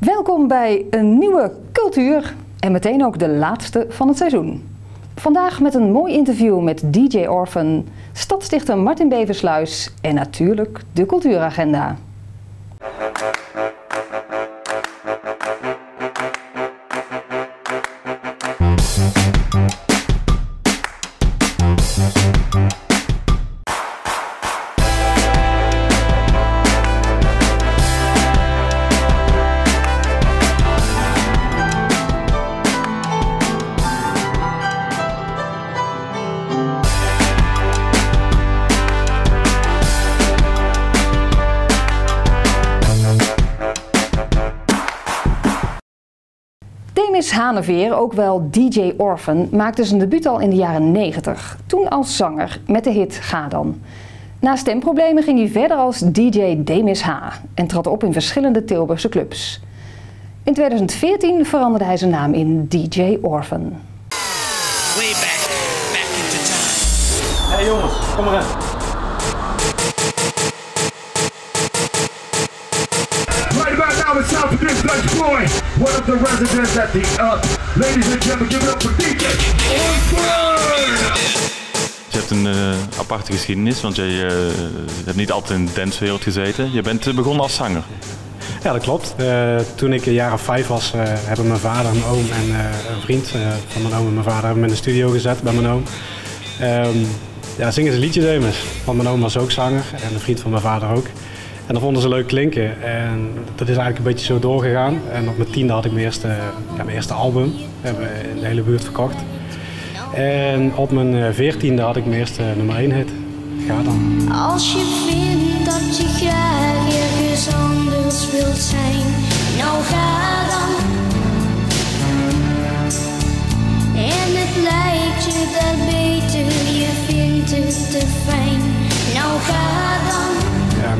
Welkom bij een nieuwe cultuur en meteen ook de laatste van het seizoen. Vandaag met een mooi interview met DJ Orphan, stadstichter Martin Beversluis en natuurlijk de cultuuragenda. Demis Haneveer, ook wel DJ Orphan, maakte zijn debuut al in de jaren 90. Toen als zanger met de hit Ga dan. Na stemproblemen ging hij verder als DJ Demis H. en trad op in verschillende Tilburgse clubs. In 2014 veranderde hij zijn naam in DJ Orphan. Way back, back into time. Hé hey jongens, kom maar in. Boy, one of the residents at the Up. Ladies and gentlemen, give it up for DJ Orphan! Je hebt een eh, aparte geschiedenis, want jij eh, hebt niet altijd in de dancewereld gezeten. Je bent eh, begonnen als zanger. Ja, dat klopt. Eh, toen ik een jaar of vijf was, eh, hebben mijn vader, mijn oom en eh, een vriend eh, van mijn oom en mijn vader hebben me in de studio gezet bij mijn oom. Ehm, ja, zingen ze liedjes Demis. Want mijn oom was ook zanger en een vriend van mijn vader ook. En dat vonden ze leuk klinken. En dat is eigenlijk een beetje zo doorgegaan. En op mijn tiende had ik mijn eerste, ja, mijn eerste album. Hebben in de hele buurt verkocht. En op mijn eh, veertiende had ik mijn eerste nummer 1 hit. Ga dan. Als je vindt dat je graag ergens anders wilt zijn, nou ga dan. En het lijkt je dat beter, je vindt het te fijn,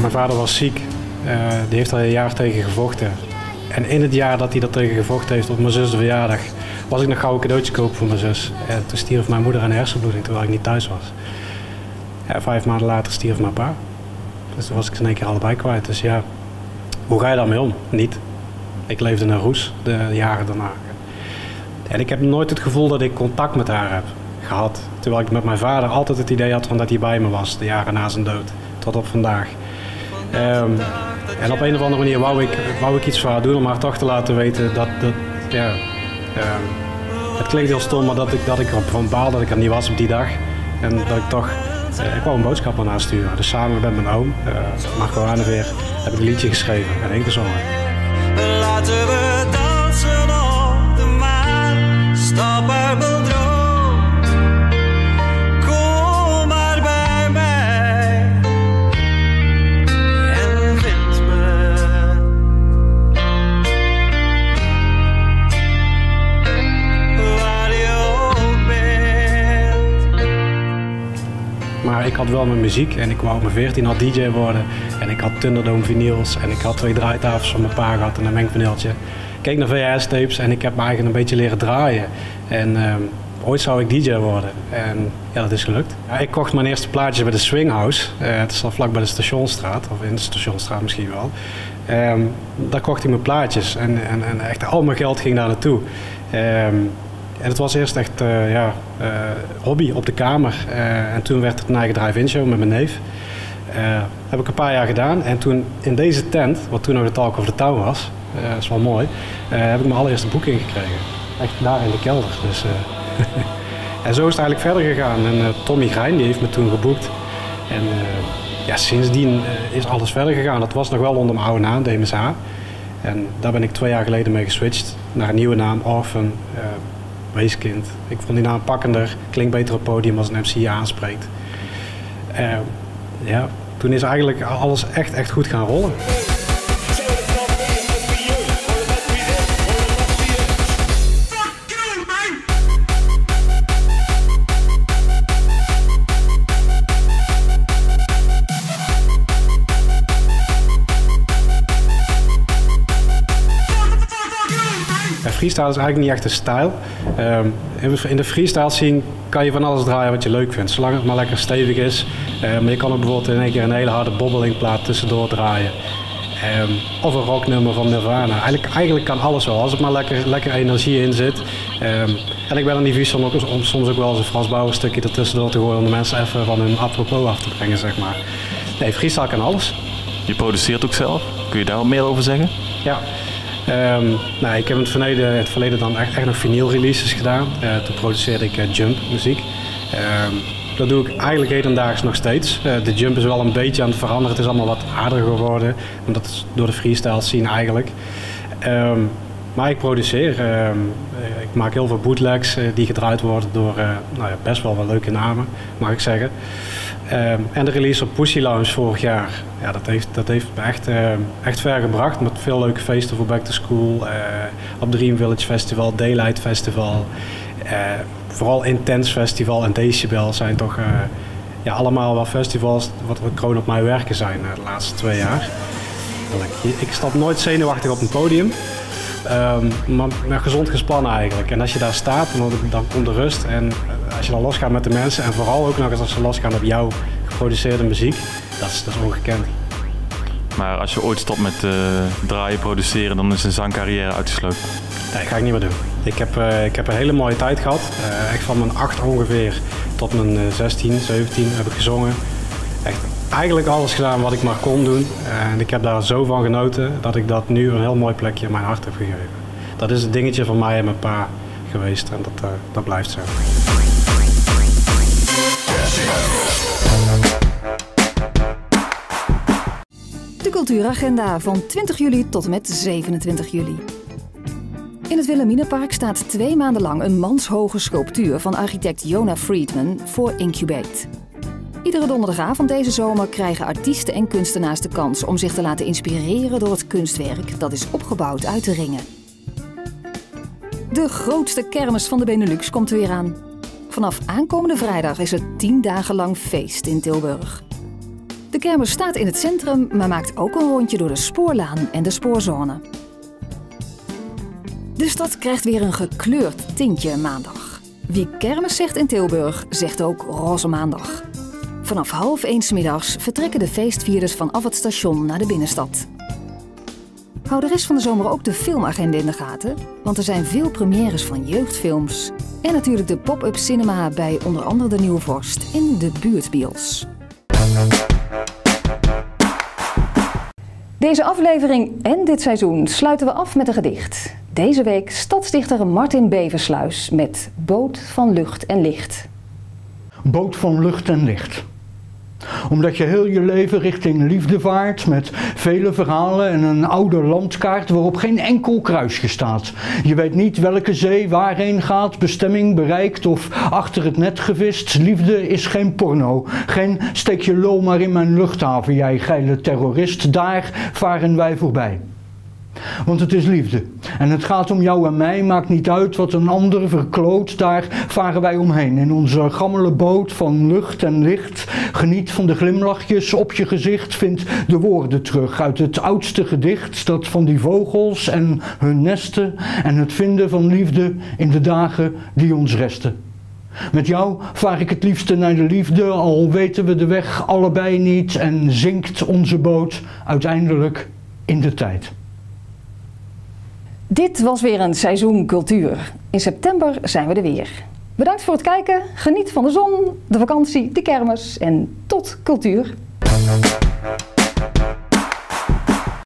mijn vader was ziek. Eh, die heeft er een jaar tegen gevochten. En in het jaar dat hij dat tegen gevochten heeft op mijn zus verjaardag, was ik nog gauw een cadeautje kopen voor mijn zus. En toen stierf mijn moeder aan hersenbloeding terwijl ik niet thuis was. Vijf maanden later stierf mijn pa. Dus toen was ik ze in één keer allebei kwijt. Dus ja, hoe ga je daarmee om? Niet. Ik leefde in een roes de jaren daarna. En ik heb nooit het gevoel dat ik contact met haar heb gehad. Terwijl ik met mijn vader altijd het idee had van dat hij bij me was, de jaren na zijn dood. Tot op vandaag. Ehm, en op een of andere manier wou ik, wou ik iets voor haar doen om haar toch te laten weten dat, dat ja, ehm, het klinkt heel stom, maar dat ik, dat ik ervan baal dat ik er niet was op die dag. En dat ik toch, eh, ik wou een boodschap aan haar sturen. Dus samen met mijn oom, uh, Marco Haneveer, heb ik een liedje geschreven en ingezongen. Laten we ik had wel mijn muziek en ik wou op mijn 14 al DJ worden. En ik had Thunderdome vinyls en ik had twee draaitafels van mijn pa gehad en een mengpaneltje. Ik keek naar VHS-tapes en ik heb me eigenlijk een beetje leren draaien. En ehm, ooit zou ik DJ worden. En ja, dat is gelukt. Ja, ik kocht mijn eerste plaatjes bij de Swinghouse. Eh het is al vlak bij de Stationstraat, of in de Stationstraat misschien wel. Ehm, daar kocht ik mijn plaatjes en, en, en echt al mijn geld ging daar naartoe. Ehm, en het was eerst echt eh, ja, eh, hobby op de kamer. Eh, en toen werd het een eigen drive-in show met mijn neef. Heb ik een paar jaar gedaan. En toen in deze tent, wat toen nog de Talk of the Town was, dat is wel mooi, heb ik mijn allereerste boeking gekregen. Echt daar in de kelder. Dus, en zo is het eigenlijk verder gegaan. En Tommy Grijn die heeft me toen geboekt. En ja, sindsdien is alles verder gegaan. Dat was nog wel onder mijn oude naam, DMSH. En daar ben ik twee jaar geleden mee geswitcht naar een nieuwe naam, Orphan. Weeskind. Ik vond die naam pakkender, klinkt beter op podium als een MC je aanspreekt. Eh, ja, toen is eigenlijk alles echt, echt goed gaan rollen. Freestyle is eigenlijk niet echt een stijl. Ehm, in de freestyle scene kan je van alles draaien wat je leuk vindt, zolang het maar lekker stevig is. Eh, maar je kan ook bijvoorbeeld in één keer een hele harde bobbelingplaat tussendoor draaien. Ehm, of een rocknummer van Nirvana. Eigenlijk, eigenlijk kan alles wel, als er maar lekker, lekker energie in zit. Ehm, en ik ben er niet vies om soms ook wel eens een Frans Bauer stukje ertussendoor te gooien om de mensen even van hun apropos af te brengen, zeg maar. Nee, freestyle kan alles. Je produceert ook zelf. Kun je daar wat meer over zeggen? Ja. Ehm, nou, ik heb in het verleden, het verleden dan echt, echt nog vinyl releases gedaan. Eh, toen produceerde ik eh, jump muziek. Ehm, dat doe ik eigenlijk hedendaags nog steeds. Eh, de jump is wel een beetje aan het veranderen. Het is allemaal wat harder geworden. En dat is door de freestyle scene eigenlijk. Ehm, maar ik produceer. ehm, eh, ik maak heel veel bootlegs eh, die gedraaid worden door eh, nou ja, best wel wel leuke namen, mag ik zeggen. Ehm, en de release op Pussy Lounge vorig jaar, ja, dat heeft, dat heeft me echt, ehm, echt ver gebracht. Met veel leuke feesten voor Back to School. op Dream Village Festival, Daylight Festival. vooral Intense Festival en Decibel zijn toch ja, allemaal wel festivals wat wat kroon op mijn werken zijn de laatste twee jaar. Ik, ik stap nooit zenuwachtig op een podium. Ehm, maar, gezond gespannen eigenlijk. En als je daar staat, dan, dan komt de rust. En eh, als je dan losgaat met de mensen, en vooral ook nog eens als ze losgaan op jouw geproduceerde muziek, dat is, dat is ongekend. Maar als je ooit stopt met eh, draaien, produceren, dan is een zangcarrière uitgesloten. Nee, ga ik niet meer doen. Ik heb, eh, ik heb een hele mooie tijd gehad. Eh, echt van mijn 8 ongeveer tot mijn eh, 16, 17 heb ik gezongen. Echt eigenlijk alles gedaan wat ik maar kon doen. En ik heb daar zo van genoten dat ik dat nu een heel mooi plekje in mijn hart heb gegeven. Dat is het dingetje van mij en mijn pa geweest en dat, eh, dat blijft zo. De cultuuragenda van 20 juli tot en met 27 juli. In het Wilhelminapark staat twee maanden lang een manshoge sculptuur van architect Jonah Friedman voor Incubate. Iedere donderdagavond deze zomer krijgen artiesten en kunstenaars de kans om zich te laten inspireren door het kunstwerk dat is opgebouwd uit de ringen. De grootste kermis van de Benelux komt er weer aan. Vanaf aankomende vrijdag is het 10 dagen lang feest in Tilburg. De kermis staat in het centrum, maar maakt ook een rondje door de spoorlaan en de spoorzone. De stad krijgt weer een gekleurd tintje maandag. Wie kermis zegt in Tilburg, zegt ook roze maandag. Vanaf half één 's middags vertrekken de feestvierders vanaf het station naar de binnenstad. Hou de rest van de zomer ook de filmagenda in de gaten, want er zijn veel premières van jeugdfilms. En natuurlijk de pop-up cinema bij onder andere de Nieuwe Vorst en de buurtbios. Deze aflevering en dit seizoen sluiten we af met een gedicht. Deze week stadsdichter Martin Beversluis met Boot van Lucht en Licht. Boot van lucht en licht. Omdat je heel je leven richting liefde vaart met vele verhalen en een oude landkaart waarop geen enkel kruisje staat. Je weet niet welke zee waarheen gaat, bestemming bereikt of achter het net gevist. Liefde is geen porno, geen steek je lul maar in mijn luchthaven, jij geile terrorist. Daar varen wij voorbij. Want het is liefde. En het gaat om jou en mij, maakt niet uit wat een ander verkloot. Daar varen wij omheen in onze gammele boot van lucht en licht. Geniet van de glimlachjes op je gezicht. Vind de woorden terug uit het oudste gedicht. Dat van die vogels en hun nesten. En het vinden van liefde in de dagen die ons resten. Met jou vaar ik het liefste naar de liefde, al weten we de weg allebei niet. En zinkt onze boot uiteindelijk in de tijd. Dit was weer een seizoen cultuur. In september zijn we er weer. Bedankt voor het kijken. Geniet van de zon, de vakantie, de kermis en tot cultuur.